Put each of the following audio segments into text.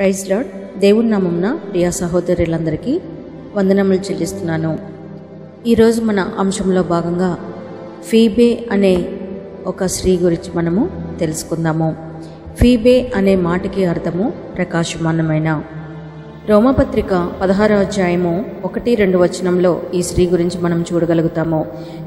Praise lord. దేవుని నామంన ప్రియ సహోదరులందరికీ వందనములు చెల్లిస్తున్నాను. ఈరోజు మన అంశంలో భాగంగా ఫీబే అనే ఒక స్త్రీ గురించి మనము తెలుసుకుందాము. ఫీబే అనే మాటకి అర్థము ప్రకాశమానమైన. రోమపత్రిక పదహారో అధ్యాయము ఒకటి రెండు వచనంలో ఈ స్త్రీ గురించి మనం చూడగలుగుతాము.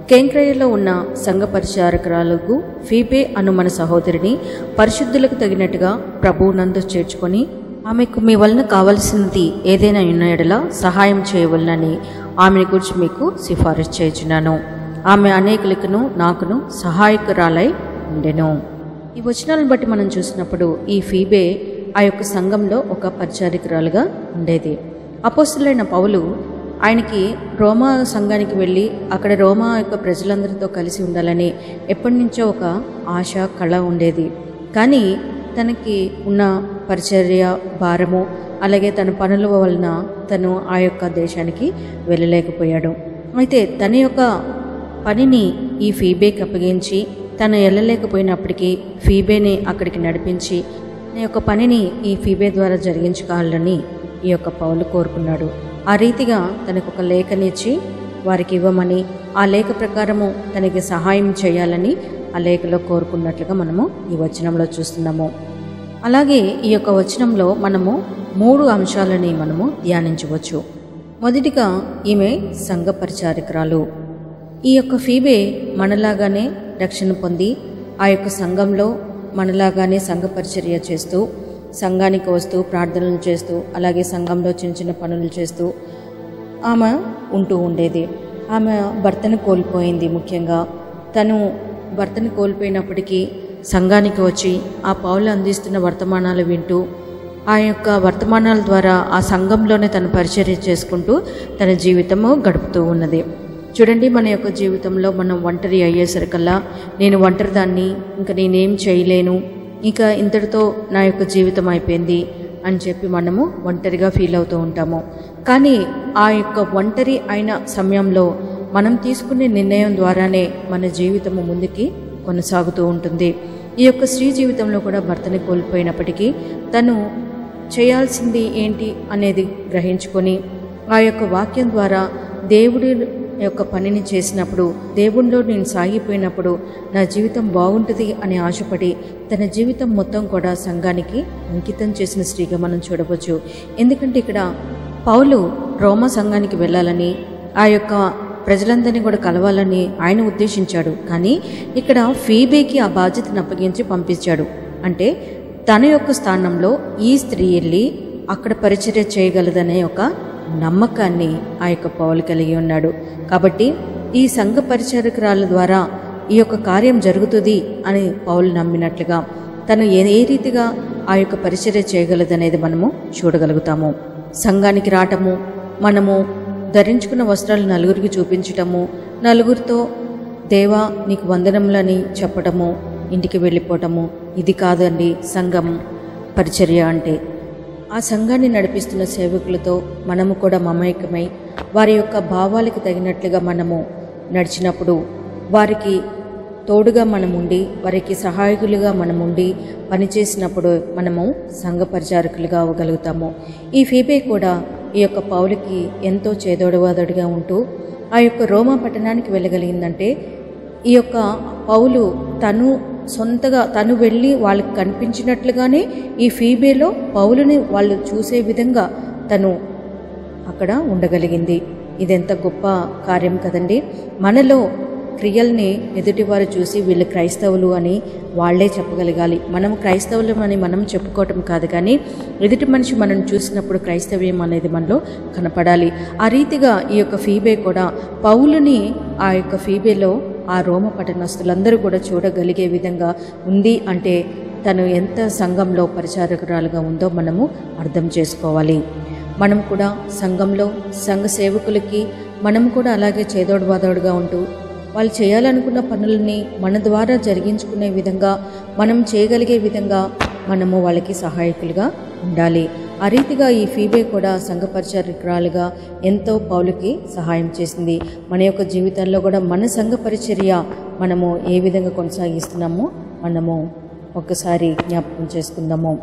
కేంక్రయలో ఉన్న సంఘ పరిచారకురాలకు ఫీబే అను మన సహోదరిని పరిశుద్ధులకు తగినట్టుగా ప్రభువునందు చేర్చుకొని ఆమెకు మీ వలన కావలసినది ఏదైనా ఉన్న ఎడల సహాయం చేయవలనని ఆమెను గురించి మీకు సిఫారసు చేయుచున్నాను. ఆమె అనేకులకును నాకును సహాయకురాలై ఉండెను. ఈ వచనాలను బట్టి మనం చూసినప్పుడు ఈ ఫీబే ఆ యొక్క సంఘంలో ఒక పరిచారికురాలుగా ఉండేది. అపోస్తులైన పౌలు ఆయనకి రోమా సంఘానికి వెళ్ళి అక్కడ రోమా యొక్క ప్రజలందరితో కలిసి ఉండాలని ఎప్పటి నుంచో ఒక ఆశ కళ ఉండేది. కానీ తనకి ఉన్న పరిచర్య భారము అలాగే తన పనుల వలన తను ఆ యొక్క దేశానికి వెళ్ళలేకపోయాడు. అయితే తన యొక్క పనిని ఈ ఫీబేకి అప్పగించి తను వెళ్ళలేకపోయినప్పటికీ ఫీబేని అక్కడికి నడిపించి తన యొక్క పనిని ఈ ఫీబే ద్వారా జరిగించుకోవాలని ఈ యొక్క పౌలు కోరుకున్నాడు. ఆ రీతిగా తనకు ఒక లేఖనిచ్చి వారికి ఇవ్వమని ఆ లేఖ ప్రకారము తనకి సహాయం చేయాలని ఆ లేఖలో కోరుకున్నట్లుగా మనము ఈ వచనంలో చూస్తున్నాము. అలాగే ఈ యొక్క వచనంలో మనము మూడు అంశాలని మనము ధ్యానించవచ్చు. మొదటిగా ఈమె సంఘ పరిచారికురాలు. ఈ యొక్క ఫీబే మనలాగానే రక్షణ పొంది ఆ యొక్క సంఘంలో మనలాగానే సంఘ పరిచర్య చేస్తూ సంఘానికి వస్తూ ప్రార్థనలు చేస్తూ అలాగే సంఘంలో చిన్న చిన్న పనులు చేస్తూ ఆమె ఉంటూ ఉండేది. ఆమె భర్తను కోల్పోయింది ముఖ్యంగా. తను భర్తను కోల్పోయినప్పటికీ సంఘానికి వచ్చి ఆ పావులు అందిస్తున్న వర్తమానాలు వింటూ ఆ యొక్క వర్తమానాల ద్వారా ఆ సంఘంలోనే తను పరిచర్య చేసుకుంటూ తన జీవితము గడుపుతూ ఉన్నది. చూడండి మన యొక్క జీవితంలో మనం ఒంటరి అయ్యేసరికల్లా నేను ఒంటరిదాన్ని ఇంకా నేనేం చేయలేను ఇంకా ఇంతటితో నా యొక్క జీవితం అయిపోయింది అని చెప్పి మనము ఒంటరిగా ఫీల్ అవుతూ ఉంటాము. కానీ ఆ యొక్క ఒంటరి అయిన సమయంలో మనం తీసుకునే నిర్ణయం ద్వారానే మన జీవితము ముందుకి కొనసాగుతూ ఉంటుంది. ఈ యొక్క స్త్రీ జీవితంలో కూడా భర్తని కోల్పోయినప్పటికీ తను చేయాల్సింది ఏంటి అనేది గ్రహించుకొని ఆ యొక్క వాక్యం ద్వారా దేవుడి యొక్క పనిని చేసినప్పుడు దేవుడిలో నేను సాగిపోయినప్పుడు నా జీవితం బాగుంటుంది అని ఆశపడి తన జీవితం మొత్తం కూడా సంఘానికి అంకితం చేసిన స్త్రీగా మనం చూడవచ్చు. ఎందుకంటే ఇక్కడ పౌలు రోమ సంఘానికి వెళ్ళాలని ఆ యొక్క ప్రజలందరినీ కూడా కలవాలని ఆయన ఉద్దేశించాడు. కానీ ఇక్కడ ఫీబేకి ఆ బాధ్యతను అప్పగించి పంపించాడు. అంటే తన యొక్క స్థానంలో ఈ స్త్రీ వెళ్ళి అక్కడ పరిచర్య చేయగలదనే ఒక నమ్మకాన్ని ఆ యొక్క పౌలు కలిగి ఉన్నాడు. కాబట్టి ఈ సంఘ పరిచారకురాల ద్వారా ఈ యొక్క కార్యం జరుగుతుంది అని పౌలు నమ్మినట్లుగా తను ఏ ఏ రీతిగా ఆ యొక్క పరిచర్య చేయగలదనేది మనము చూడగలుగుతాము. సంఘానికి రావటము మనము ధరించుకున్న వస్త్రాలు నలుగురికి చూపించటము నలుగురితో దేవా నీకు వందనములని చెప్పటము ఇంటికి వెళ్ళిపోవటము ఇది కాదండి సంఘం పరిచర్య అంటే. ఆ సంఘాన్ని నడిపిస్తున్న సేవకులతో మనము కూడా మమేకమై వారి యొక్క భావాలకు తగినట్లుగా మనము నడిచినప్పుడు వారికి తోడుగా మనం ఉండి వారికి సహాయకులుగా మనం ఉండి పనిచేసినప్పుడు మనము సంఘ పరిచారకులుగా అవ్వగలుగుతాము. ఈ ఫీబే కూడా ఈ యొక్క పౌలకి ఎంతో చేదోడవాదోడిగా ఉంటూ ఆ యొక్క రోమా పట్టణానికి వెళ్ళగలిగిందంటే ఈ యొక్క పౌలు తను సొంతగా తను వెళ్ళి వాళ్ళకి కనిపించినట్లుగానే ఈ ఫీబేలో పౌలుని వాళ్ళు చూసే విధంగా తను అక్కడ ఉండగలిగింది. ఇదెంత గొప్ప కార్యం కదండి. మనలో క్రియల్ని ఎదుటివారు చూసి వీళ్ళు క్రైస్తవులు అని వాళ్ళే చెప్పగలగాలి. మనం క్రైస్తవులు అని మనం చెప్పుకోవటం కాదు కానీ ఎదుటి మనిషి మనం చూసినప్పుడు క్రైస్తవ్యం అనేది మనలో కనపడాలి. ఆ రీతిగా ఈ యొక్క ఫీబే కూడా పౌలుని ఆ యొక్క ఫీబేలో ఆ రోమ పట్టణస్తులందరూ కూడా చూడగలిగే విధంగా ఉంది అంటే తను ఎంత సంఘంలో పరిచారకురాలుగా ఉందో మనము అర్థం చేసుకోవాలి. మనం కూడా సంఘంలో సంఘ సేవకులకి మనం కూడా అలాగే చేదోడు బాదోడుగా ఉంటూ వాళ్ళు చేయాలనుకున్న పనులని మన ద్వారా జరిగించుకునే విధంగా మనం చేయగలిగే విధంగా మనము వాళ్ళకి సహాయకులుగా ఉండాలి. ఆ రీతిగా ఈ ఫీబే కూడా సంఘ పరిచర్యకురాలుగా ఎంతో పౌలుకి సహాయం చేసింది. మన యొక్క జీవితాల్లో కూడా మన సంఘ పరిచర్య మనము ఏ విధంగా కొనసాగిస్తున్నామో మనము ఒక్కసారి జ్ఞాపకం చేసుకుందాము.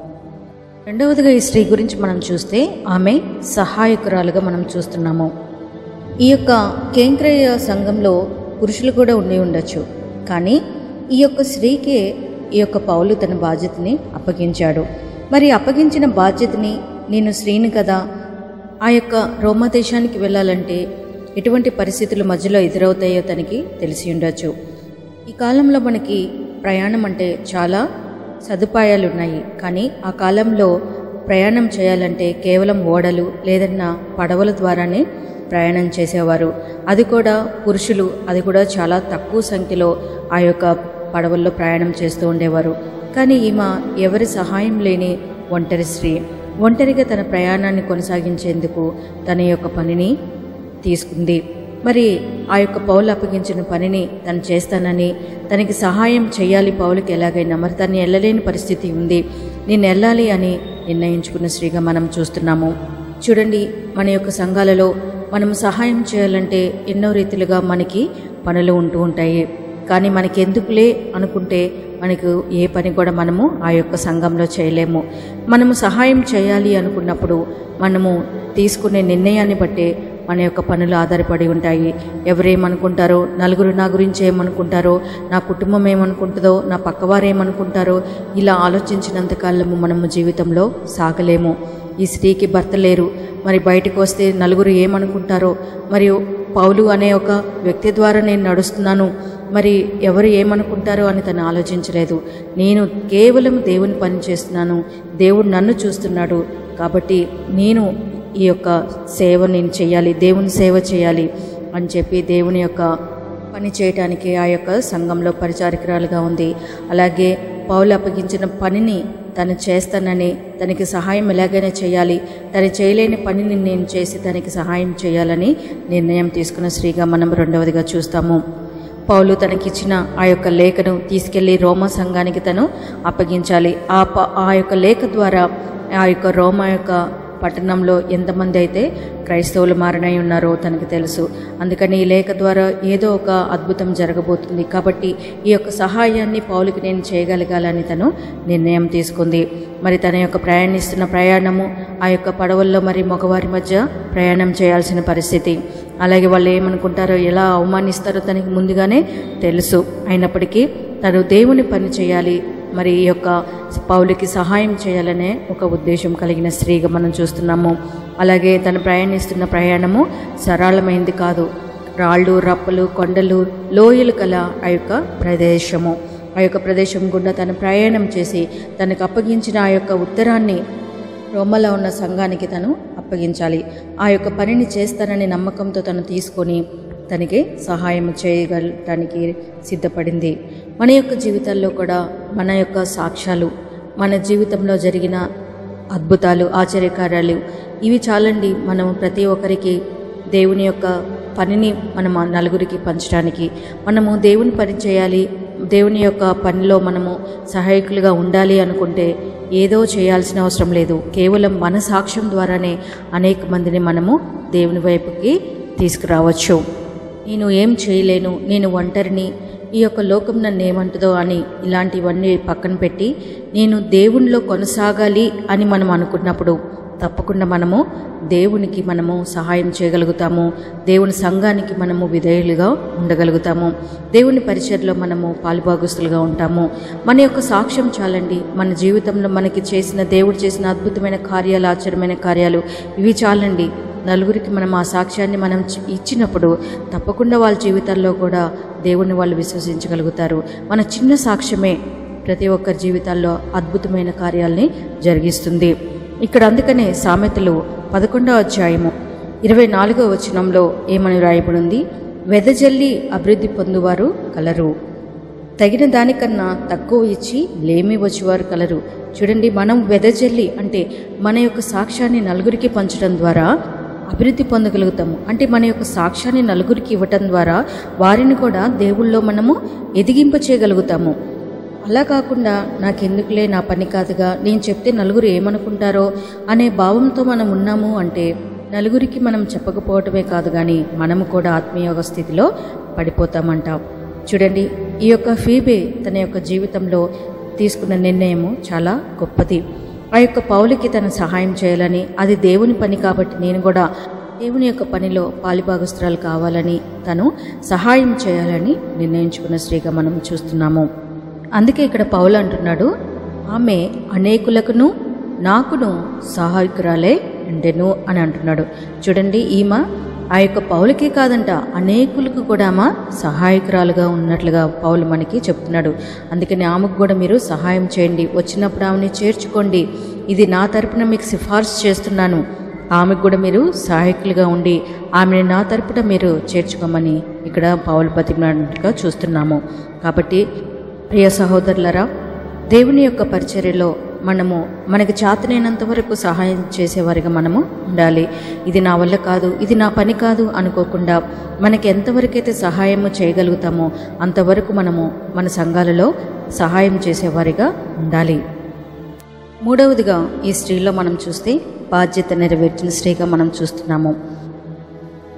రెండవదిగా ఈ స్త్రీ గురించి మనం చూస్తే ఆమె సహాయకురాలుగా మనం చూస్తున్నాము. ఈ యొక్క కేంద్రీయ సంఘంలో పురుషులు కూడా ఉండి ఉండొచ్చు. కానీ ఈ యొక్క స్త్రీకే ఈ యొక్క పౌలు తన బాధ్యతని అప్పగించాడు. మరి అప్పగించిన బాధ్యతని నేను స్త్రీని కదా ఆ యొక్క రోమా దేశానికి వెళ్ళాలంటే ఎటువంటి పరిస్థితులు మధ్యలో ఎదురవుతాయో తనకి తెలిసి ఉండొచ్చు. ఈ కాలంలో మనకి ప్రయాణం అంటే చాలా సదుపాయాలు ఉన్నాయి కానీ ఆ కాలంలో ప్రయాణం చేయాలంటే కేవలం ఓడలు లేదన్నా పడవల ద్వారానే ప్రయాణం చేసేవారు. అది కూడా పురుషులు అది కూడా చాలా తక్కువ సంఖ్యలో ఆ యొక్క పడవల్లో ప్రయాణం చేస్తూ ఉండేవారు. కానీ ఈమె ఎవరి సహాయం లేని ఒంటరి స్త్రీ ఒంటరిగా తన ప్రయాణాన్ని కొనసాగించేందుకు తన యొక్క పనిని తీసుకుంది. మరి ఆ యొక్క పౌలు అప్పగించిన పనిని తను చేస్తానని తనకి సహాయం చేయాలి పౌలుకి ఎలాగైనా మరి తను వెళ్ళలేని పరిస్థితి ఉంది. నేను వెళ్ళాలి అని నిర్ణయించుకున్న స్త్రీగా మనం చూస్తున్నాము. చూడండి మన యొక్క సంఘాలలో మనం సహాయం చేయాలంటే ఎన్నో రీతిలుగా మనకి పనులు ఉంటూ ఉంటాయి. కానీ మనకి ఎందుకులే అనుకుంటే మనకు ఏ పని కూడా మనము ఆ యొక్క సంఘంలో చేయలేము. మనము సహాయం చేయాలి అనుకున్నప్పుడు మనము తీసుకునే నిర్ణయాన్ని బట్టే మన యొక్క పనులు ఆధారపడి ఉంటాయి. ఎవరేమనుకుంటారో నలుగురు నా గురించి ఏమనుకుంటారో నా కుటుంబం ఏమనుకుంటుందో నా పక్కవారు ఏమనుకుంటారో ఇలా ఆలోచించినంత కాలము మనము జీవితంలో సాగలేము. ఈ స్త్రీకి భర్త లేరు. మరి బయటకు వస్తే నలుగురు ఏమనుకుంటారో మరియు పౌలు అనే ఒక వ్యక్తి ద్వారా నేను నడుస్తున్నాను మరి ఎవరు ఏమనుకుంటారో అని తను ఆలోచించలేదు. నేను కేవలం దేవుని పని చేస్తున్నాను దేవుడు నన్ను చూస్తున్నాడు కాబట్టి నేను ఈ యొక్క సేవ నేను చేయాలి దేవుని సేవ చేయాలి అని చెప్పి దేవుని యొక్క పని చేయటానికి ఆ యొక్క సంఘంలో పరిచారికరాలుగా ఉంది. అలాగే పౌలు అప్పగించిన పనిని తను చేస్తానని తనకి సహాయం ఎలాగైనా చేయాలి. తను చేయలేని పనిని నేను చేసి తనకి సహాయం చేయాలని నిర్ణయం తీసుకున్న స్త్రీగా మనం రెండవదిగా చూస్తాము. పౌలు తనకిచ్చిన ఆ యొక్క లేఖను తీసుకెళ్ళి రోమా సంఘానికి తను అప్పగించాలి. ఆ ప ఆ యొక్క లేఖ ద్వారా ఆ యొక్క రోమా యొక్క పట్టణంలో ఎంతమంది అయితే క్రైస్తవులు మారినై ఉన్నారో తనకు తెలుసు. అందుకని ఈ లేఖ ద్వారా ఏదో ఒక అద్భుతం జరగబోతుంది. కాబట్టి ఈ యొక్క సహాయాన్ని పౌలుకి నేను చేయగలగాలని తను నిర్ణయం తీసుకుంది. మరి తన యొక్క ప్రయాణిస్తున్న ప్రయాణము ఆ యొక్క పడవల్లో మరి మగవారి మధ్య ప్రయాణం చేయాల్సిన పరిస్థితి. అలాగే వాళ్ళు ఏమనుకుంటారో ఎలా అవమానిస్తారో తనకి ముందుగానే తెలుసు. అయినప్పటికీ తను దేవుని పని చేయాలి మరి ఈ యొక్క పౌలుకి సహాయం చేయాలనే ఒక ఉద్దేశం కలిగిన స్త్రీగా మనం చూస్తున్నాము. అలాగే తను ప్రయాణిస్తున్న ప్రయాణము సరళమైంది కాదు. రాళ్ళు రప్పలు కొండలు లోయలు కల ఆ యొక్క ప్రదేశము. ఆ యొక్క ప్రదేశం గుండా తను ప్రయాణం చేసి తనకు అప్పగించిన ఆ యొక్క ఉత్తరాన్ని రోమలో ఉన్న సంఘానికి తను అప్పగించాలి. ఆ యొక్క పనిని చేస్తానని నమ్మకంతో తను తీసుకొని తనకి సహాయం చేయగలటానికి సిద్ధపడింది. మన యొక్క జీవితాల్లో కూడా మన యొక్క సాక్ష్యాలు మన జీవితంలో జరిగిన అద్భుతాలు ఆశ్చర్యకార్యాలు ఇవి చాలండి మనం ప్రతి ఒక్కరికి దేవుని యొక్క పనిని మనం నలుగురికి పంచడానికి. మనము దేవుని పని చేయాలి దేవుని యొక్క పనిలో మనము సహాయకులుగా ఉండాలి అనుకుంటే ఏదో చేయాల్సిన అవసరం లేదు. కేవలం మన సాక్ష్యం ద్వారానే అనేక మందిని మనము దేవుని వైపుకి తీసుకురావచ్చు. నేను ఏం చేయలేను నేను ఒంటరిని ఈ యొక్క లోకం నన్ను ఏమంటుందో అని ఇలాంటివన్నీ పక్కన పెట్టి నేను దేవునిలో కొనసాగాలి అని మనం అనుకున్నప్పుడు తప్పకుండా మనము దేవునికి మనము సహాయం చేయగలుగుతాము దేవుని సంఘానికి మనము విధేయులుగా ఉండగలుగుతాము దేవుని పరిచయలో మనము పాలుభాగస్తులుగా ఉంటాము. మన యొక్క సాక్ష్యం చాలండి మన జీవితంలో మనకి చేసిన దేవుడు చేసిన అద్భుతమైన కార్యాలు ఆశ్చర్యమైన కార్యాలు ఇవి చాలండి. నలుగురికి మనం ఆ సాక్ష్యాన్ని మనం ఇచ్చినప్పుడు తప్పకుండా వాళ్ళ జీవితాల్లో కూడా దేవుని వాళ్ళు విశ్వసించగలుగుతారు. మన చిన్న సాక్ష్యమే ప్రతి ఒక్కరి జీవితాల్లో అద్భుతమైన కార్యాలని జరిగిస్తుంది. ఇక్కడ అందుకనే సామెతలు పదకొండవ అధ్యాయము ఇరవై నాలుగవ వచనంలో ఏమని రాయబడింది వెదజల్లి అభివృద్ధి పొందువారు కలరు. తగిన దానికన్నా తక్కువ ఇచ్చి లేమి వచ్చేవారు కలరు. చూడండి మనం వెదజల్లి అంటే మన యొక్క సాక్ష్యాన్ని నలుగురికి పంచడం ద్వారా అభివృద్ధి పొందగలుగుతాము. అంటే మన యొక్క సాక్ష్యాన్ని నలుగురికి ఇవ్వటం ద్వారా వారిని కూడా దేవుళ్ళో మనము ఎదిగింప చేయగలుగుతాము అలా కాకుండా నాకెందుకులే నా పని కాదుగా నేను చెప్తే నలుగురు ఏమనుకుంటారో అనే భావంతో మనం ఉన్నాము అంటే నలుగురికి మనం చెప్పకపోవటమే కాదు కానీ మనము కూడా ఆత్మీయోగ స్థితిలో పడిపోతామంటాం. చూడండి ఈ యొక్క ఫీబే తన యొక్క జీవితంలో తీసుకున్న నిర్ణయము చాలా గొప్పది. ఆ యొక్క పౌలుకి తను సహాయం చేయాలని అది దేవుని పని కాబట్టి నేను కూడా దేవుని యొక్క పనిలో పాలిభాగస్తురాలు కావాలని తను సహాయం చేయాలని నిర్ణయించుకున్న స్త్రీగా మనం చూస్తున్నాము. అందుకే ఇక్కడ పౌలు అంటున్నాడు ఆమె అనేకులకును నాకును సహాయకురాలే ఉండెను అని అంటున్నాడు. చూడండి ఈమె ఆ యొక్క పౌలకే కాదంట అనేకులకు కూడా ఆమె సహాయకురాలుగా ఉన్నట్లుగా పౌలు మనకి చెప్తున్నాడు. అందుకని ఆమెకు కూడా మీరు సహాయం చేయండి. వచ్చినప్పుడు ఆమెని చేర్చుకోండి. ఇది నా తరపున మీకు సిఫార్సు చేస్తున్నాను. ఆమెకు కూడా మీరు సహాయకులుగా ఉండి ఆమెని నా తరపున మీరు చేర్చుకోమని ఇక్కడ పౌలు బతికినట్టుగా చూస్తున్నాము. కాబట్టి ప్రియ సహోదరులరా దేవుని యొక్క పరిచర్యలో మనము మనకి చేతనైనంత వరకు సహాయం చేసేవారిగా మనము ఉండాలి. ఇది నా వల్ల కాదు ఇది నా పని కాదు అనుకోకుండా మనకి ఎంతవరకైతే సహాయము చేయగలుగుతామో అంతవరకు మనము మన సంఘాలలో సహాయం చేసేవారిగా ఉండాలి. మూడవదిగా ఈ స్త్రీలో మనం చూస్తే బాధ్యత నెరవేర్చిన స్త్రీగా మనం చూస్తున్నాము.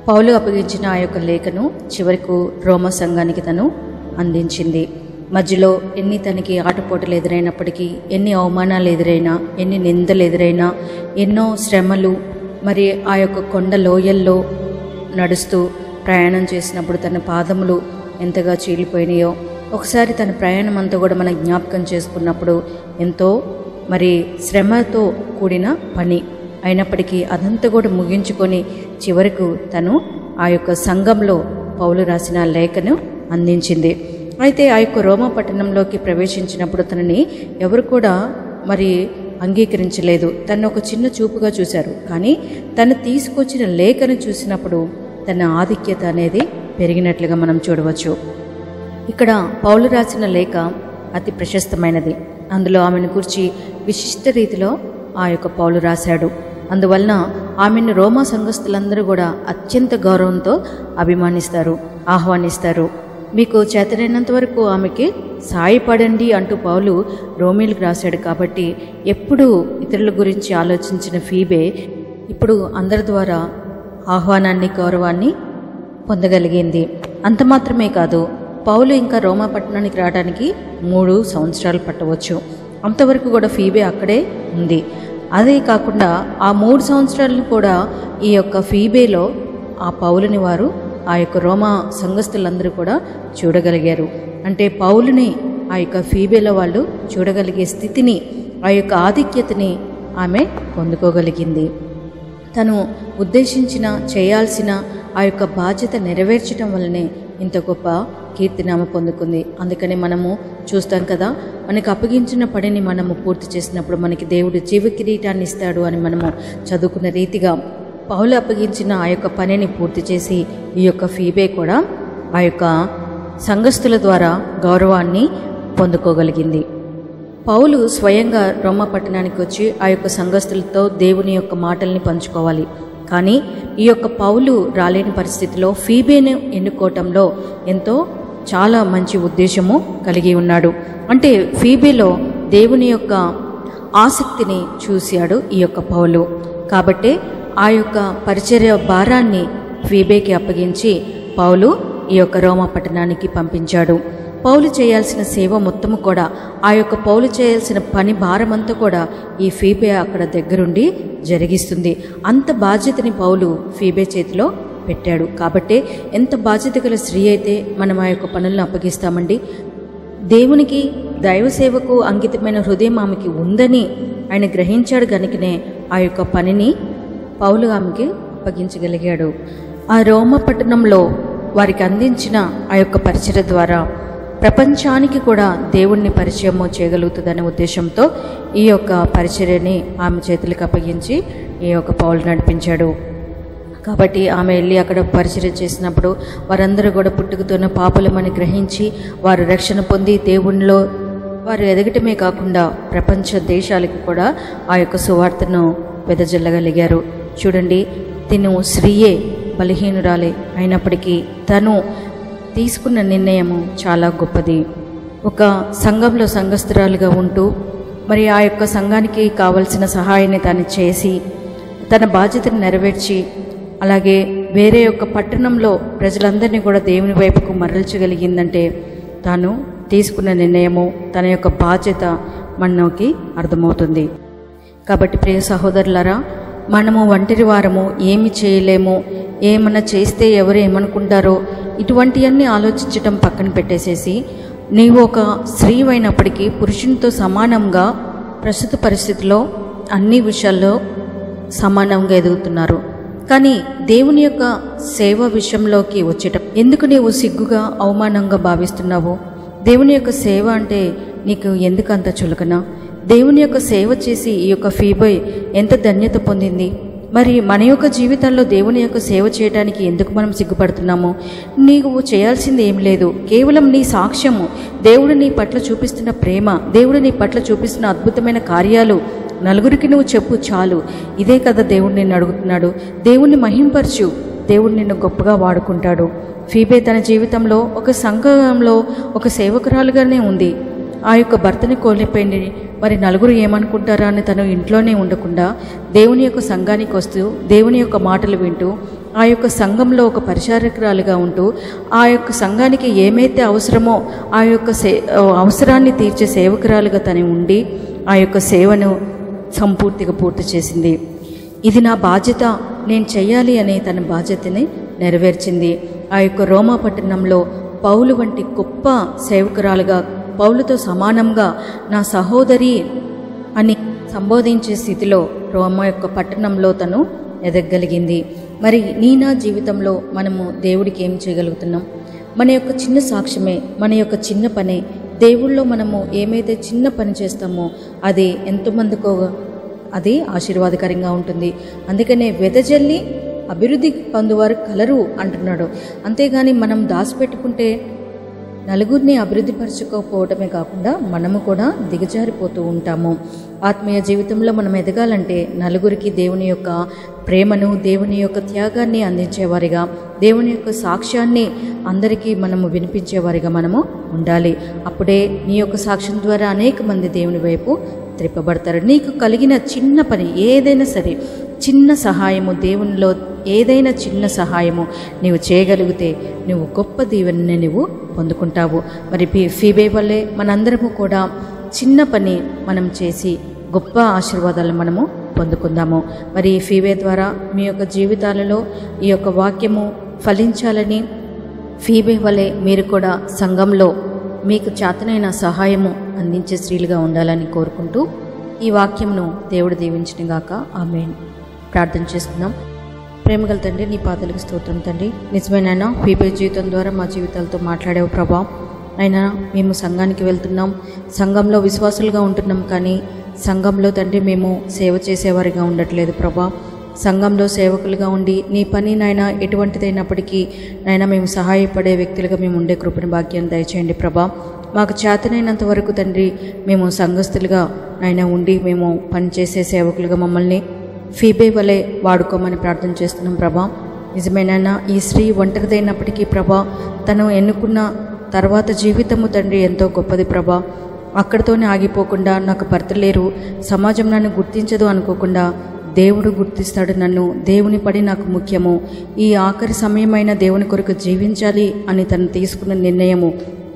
పౌలు అప్పగించిన ఆ యొక్క లేఖను చివరకు రోమ సంఘానికి తను అందించింది. మధ్యలో ఎన్ని తనకి ఆటపోటలు ఎదురైనప్పటికీ ఎన్ని అవమానాలు ఎదురైనా ఎన్ని నిందలు ఎదురైనా ఎన్నో శ్రమలు మరి ఆ యొక్క కొండ లోయల్లో నడుస్తూ ప్రయాణం చేసినప్పుడు తన పాదములు ఎంతగా చీలిపోయినాయో ఒకసారి తన ప్రయాణం అంతా కూడా మనం జ్ఞాపకం చేసుకున్నప్పుడు ఎంతో మరి శ్రమతో కూడిన పని అయినప్పటికీ అదంతా కూడా ముగించుకొని చివరకు తను ఆ యొక్క సంఘంలో పౌలు రాసిన లేఖను అందించింది. అయితే ఆ యొక్క రోమా పట్టణంలోకి ప్రవేశించినప్పుడు తనని ఎవరు కూడా మరి అంగీకరించలేదు. తను ఒక చిన్న చూపుగా చూశారు. కానీ తను తీసుకొచ్చిన లేఖను చూసినప్పుడు తన ఆధిక్యత అనేది పెరిగినట్లుగా మనం చూడవచ్చు. ఇక్కడ పౌలు రాసిన లేఖ అతి ప్రశస్తమైనది. అందులో ఆమెను గురించి విశిష్ట రీతిలో ఆ యొక్క పౌలు రాశాడు. అందువలన ఆమెను రోమా సంఘస్థులందరూ కూడా అత్యంత గౌరవంతో అభిమానిస్తారు ఆహ్వానిస్తారు. మీకు చేతనైనంత వరకు ఆమెకి సాయపడండి అంటూ పౌలు రోమిల్కి రాశాడు కాబట్టి ఎప్పుడు ఇతరుల గురించి ఆలోచించిన ఫీబే ఇప్పుడు అందరి ద్వారా ఆహ్వానాన్ని గౌరవాన్ని పొందగలిగింది. అంత మాత్రమే కాదు పౌలు ఇంకా రోమా పట్టణానికి రావడానికి మూడు సంవత్సరాలు పట్టవచ్చు. అంతవరకు కూడా ఫీబే అక్కడే ఉంది. అదే కాకుండా ఆ మూడు సంవత్సరాలు కూడా ఈ యొక్క ఫీబేలో ఆ పౌలుని వారు ఆ యొక్క రోమా సంఘస్థులందరూ కూడా చూడగలిగారు. అంటే పౌలుని ఆ యొక్క ఫీబేల వాళ్ళు చూడగలిగే స్థితిని ఆ యొక్క ఆధిక్యతని ఆమె పొందుకోగలిగింది. తను ఉద్దేశించిన చేయాల్సిన ఆ యొక్క బాధ్యత నెరవేర్చడం వల్లనే ఇంత గొప్ప కీర్తినామ పొందుకుంది. అందుకని మనము చూస్తాం కదా మనకు అప్పగించిన పనిని మనము పూర్తి చేసినప్పుడు మనకి దేవుడు జీవ కిరీటాన్ని ఇస్తాడు అని మనము చదువుకున్న రీతిగా పౌలు అప్పగించిన ఆ యొక్క పనిని పూర్తి చేసి ఈ యొక్క ఫీబే కూడా ఆ యొక్క సంఘస్థుల ద్వారా గౌరవాన్ని పొందుకోగలిగింది. పౌలు స్వయంగా రోమ పట్టణానికి వచ్చి ఆ యొక్క సంఘస్థులతో దేవుని యొక్క మాటల్ని పంచుకోవాలి. కానీ ఈ యొక్క పౌలు రాలేని పరిస్థితిలో ఫీబేను ఎన్నుకోవటంలో ఎంతో చాలా మంచి ఉద్దేశము కలిగి ఉన్నాడు. అంటే ఫీబేలో దేవుని యొక్క ఆసక్తిని చూశాడు ఈ యొక్క పౌలు. కాబట్టి ఆ యొక్క పరిచర్య భారాన్ని ఫీబేకి అప్పగించి పౌలు ఈ యొక్క రోమా పట్టణానికి పంపించాడు. పౌలు చేయాల్సిన సేవ మొత్తము కూడా ఆ యొక్క పౌలు చేయాల్సిన పని భారమంతా కూడా ఈ ఫీబే అక్కడ దగ్గరుండి జరిగిస్తుంది. అంత బాధ్యతని పౌలు ఫీబే చేతిలో పెట్టాడు. కాబట్టి ఎంత బాధ్యత గల స్త్రీ అయితే మనం ఆ యొక్క పనులను అప్పగిస్తామండి? దేవునికి దైవ సేవకు అంకితమైన హృదయం ఆమెకి ఉందని ఆయన గ్రహించాడు కనుకనే ఆ యొక్క పనిని పౌలు ఆమెకి అప్పగించగలిగాడు. ఆ రోమ పట్టణంలో వారికి అందించిన ఆ యొక్క పరిచయ ద్వారా ప్రపంచానికి కూడా దేవుణ్ణి పరిచయము చేయగలుగుతుందనే ఉద్దేశంతో ఈ యొక్క పరిచర్యని ఆమె చేతులకు అప్పగించి ఈ యొక్క పౌలు నడిపించాడు. కాబట్టి ఆమె వెళ్ళి అక్కడ పరిచయం చేసినప్పుడు వారందరూ కూడా పుట్టుకతోన్న పాపులమని గ్రహించి వారు రక్షణ పొంది దేవునిలో వారు ఎదగటమే కాకుండా ప్రపంచ దేశాలకు కూడా ఆ యొక్క సువార్తను వెదజల్లగలిగారు. చూడండి తిను స్త్రీయే బలహీనురాలే అయినప్పటికీ తను తీసుకున్న నిర్ణయము చాలా గొప్పది. ఒక సంఘంలో సంఘస్థురాలుగా ఉంటూ మరి ఆ యొక్క సంఘానికి కావలసిన సహాయాన్ని తాను చేసి తన బాధ్యతను నెరవేర్చి అలాగే వేరే యొక్క పట్టణంలో ప్రజలందరినీ కూడా దేవుని వైపుకు మరల్చగలిగిందంటే తాను తీసుకున్న నిర్ణయము తన యొక్క బాధ్యత మనకి అర్థమవుతుంది. కాబట్టి ప్రియ సహోదరులరా మనము ఒంటరి వారము ఏమి చేయలేము ఏమన్నా చేస్తే ఎవరు ఏమనుకుంటారో ఇటువంటివన్నీ ఆలోచించటం పక్కన పెట్టేసేసి నీవు ఒక స్త్రీ అయినప్పటికీ పురుషునితో సమానంగా ప్రస్తుత పరిస్థితిలో అన్ని విషయాల్లో సమానంగా ఎదుగుతున్నారు. కానీ దేవుని యొక్క సేవ విషయంలోకి వచ్చేటం ఎందుకు నీవు సిగ్గుగా అవమానంగా భావిస్తున్నావు? దేవుని యొక్క సేవ అంటే నీకు ఎందుకు అంత చులకన? దేవుని యొక్క సేవ చేసి ఈ యొక్క ఫీబోయ్ ఎంత ధన్యత పొందింది. మరి మన యొక్క జీవితంలో దేవుని యొక్క సేవ చేయడానికి ఎందుకు మనం సిగ్గుపడుతున్నాము? నీవు చేయాల్సింది ఏం లేదు. కేవలం నీ సాక్ష్యము దేవుడు నీ పట్ల చూపిస్తున్న ప్రేమ దేవుడు నీ పట్ల చూపిస్తున్న అద్భుతమైన కార్యాలు నలుగురికి నువ్వు చెప్పు చాలు. ఇదే కదా దేవుడు నిన్ను అడుగుతున్నాడు. దేవుణ్ణి మహింపరచు. దేవుడు నిన్ను గొప్పగా వాడుకుంటాడు. ఫీబే తన జీవితంలో ఒక సంఘంలో ఒక సేవకురాలుగానే ఉంది. ఆ యొక్క భర్తని కోల్పోయింది. మరి నలుగురు ఏమనుకుంటారా అని తను ఇంట్లోనే ఉండకుండా దేవుని యొక్క సంఘానికి వస్తూ దేవుని యొక్క మాటలు వింటూ ఆ యొక్క సంఘంలో ఒక పరిచారకురాలుగా ఉంటూ ఆ యొక్క సంఘానికి ఏమైతే అవసరమో ఆ యొక్క సే అవసరాన్ని తీర్చే సేవకురాలుగా తను ఉండి ఆ యొక్క సేవను సంపూర్తిగా పూర్తి చేసింది. ఇది నా బాధ్యత నేను చేయాలి అనే తన బాధ్యతని నెరవేర్చింది. ఆ యొక్క రోమా పట్టణంలో పౌలు వంటి గొప్ప సేవకురాలుగా పౌలుతో సమానంగా నా సహోదరి అని సంబోధించే స్థితిలో రోమ యొక్క పట్టణంలో తను ఎదగగలిగింది మరి నీ నా జీవితంలో మనము దేవుడికి ఏం చేయగలుగుతున్నాం? మన యొక్క చిన్న సాక్ష్యమే మన యొక్క చిన్న పనే దేవుళ్ళో మనము ఏమైతే చిన్న పని చేస్తామో అది ఎంతోమందికో అది ఆశీర్వాదకరంగా ఉంటుంది. అందుకనే వెదజల్లి అభివృద్ధి పొందువారు కలరు అంటున్నాడు. అంతేగాని మనం దాచిపెట్టుకుంటే నలుగురిని అభివృద్ధిపరచుకోకపోవటమే కాకుండా మనము కూడా దిగజారిపోతూ ఉంటాము. ఆత్మీయ జీవితంలో మనం ఎదగాలంటే నలుగురికి దేవుని యొక్క ప్రేమను దేవుని యొక్క త్యాగాన్ని అందించేవారిగా దేవుని యొక్క సాక్ష్యాన్ని అందరికీ మనము వినిపించేవారిగా మనము ఉండాలి. అప్పుడే నీ యొక్క సాక్ష్యం ద్వారా అనేక మంది దేవుని వైపు త్రిప్పబడతారు. నీకు కలిగిన చిన్న పని ఏదైనా సరే చిన్న సహాయము దేవునిలో ఏదైనా చిన్న సహాయము నీవు చేయగలిగితే నువ్వు గొప్ప దీవెనని నువ్వు పొందుకుంటావు. మరి ఫీ ఫీబే వల్లే మనందరము కూడా చిన్న పని మనం చేసి గొప్ప ఆశీర్వాదాలు మనము పొందుకుందాము. మరి ఈ ఫీబే ద్వారా మీ యొక్క జీవితాలలో ఈ యొక్క వాక్యము ఫలించాలని ఫీబే వలె మీరు కూడా సంఘంలో మీకు చేతనైన సహాయము అందించే స్త్రీలుగా ఉండాలని కోరుకుంటూ ఈ వాక్యంను దేవుడు దీవించిన గాక. ఆమె ప్రార్థన చేసుకుందాం. ప్రేమగల తండ్రి నీ పాదలకు స్తోత్రం తండ్రి. నిజమేనైనా ఫీబే జీవితం ద్వారా మా జీవితాలతో మాట్లాడేవు ప్రభా. అయినా మేము సంఘానికి వెళ్తున్నాం. సంఘంలో విశ్వాసులుగా ఉంటున్నాం కానీ సంఘంలో తండ్రి మేము సేవ చేసేవారిగా ఉండట్లేదు ప్రభా. సంఘంలో సేవకులుగా ఉండి నీ పని నాయన ఎటువంటిదైనప్పటికీ నాయన మేము సహాయపడే వ్యక్తులుగా మేము ఉండే కృపణ భాగ్యాన్ని దయచేయండి ప్రభా. మాకు చేతనైనంత వరకు తండ్రి మేము సంఘస్థులుగా నాయన ఉండి మేము పనిచేసే సేవకులుగా మమ్మల్ని ఫీబే వలె వాడుకోమని ప్రార్థన చేస్తున్నాం ప్రభా. నిజమేనైనా ఈ స్త్రీ ఒంటరిదైనప్పటికీ ప్రభా తను ఎన్నుకున్న తర్వాత జీవితము తండ్రి ఎంతో గొప్పది ప్రభా. అక్కడితోనే ఆగిపోకుండా నాకు భర్త లేరు సమాజం నన్ను గుర్తించదు అనుకోకుండా దేవుడు గుర్తిస్తాడు నన్ను దేవుని పడి నాకు ముఖ్యము. ఈ ఆఖరి సమయమైన దేవుని కొరకు జీవించాలి అని తను తీసుకున్న నిర్ణయము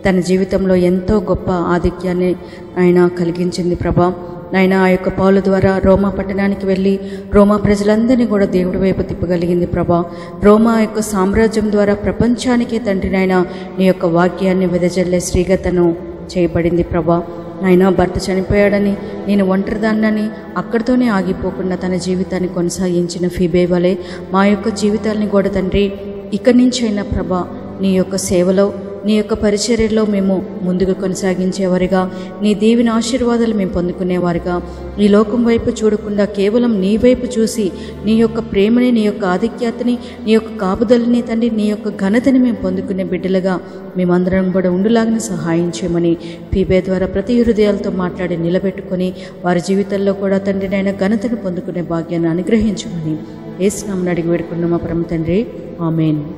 తన జీవితంలో ఎంతో గొప్ప ఆధిక్యాన్ని ఆయన కలిగించింది ప్రభా. నాయన ఆ యొక్క పౌల ద్వారా రోమా పట్టణానికి వెళ్ళి రోమా ప్రజలందరినీ కూడా దేవుడి వైపు తిప్పగలిగింది ప్రభా. రోమా యొక్క సామ్రాజ్యం ద్వారా ప్రపంచానికే తండ్రి నాయన నీ యొక్క వాక్యాన్ని వెదజల్లే శ్రీగతను చేయబడింది ప్రభా. నాయన భర్త చనిపోయాడని నేను ఒంటరిదాన్నని అక్కడితోనే ఆగిపోకుండా తన జీవితాన్ని కొనసాగించిన ఫిబే వలె మా యొక్క జీవితాలని కూడా తండ్రి ఇక్కడి నుంచైనా ప్రభా నీ యొక్క సేవలో నీ యొక్క పరిచర్యలో మేము ముందుకు కొనసాగించేవారిగా నీ దీవిన ఆశీర్వాదాలు మేము పొందుకునేవారుగా. ఈ లోకం వైపు చూడకుండా కేవలం నీ వైపు చూసి నీ యొక్క ప్రేమని నీ యొక్క ఆధిక్యతని నీ యొక్క కాపుదలని తండ్రి నీ యొక్క ఘనతని మేము పొందుకునే బిడ్డలుగా మేమందరం కూడా ఉండులాగిన సహాయం చేయమని పీబే ద్వారా ప్రతి హృదయాలతో మాట్లాడి నిలబెట్టుకొని వారి జీవితాల్లో కూడా తండ్రి నాయన ఘనతను పొందుకునే భాగ్యాన్ని అనుగ్రహించమని ఏసునామని అడిగి వేడుకున్న మా పరమ తండ్రి. ఆమెన్.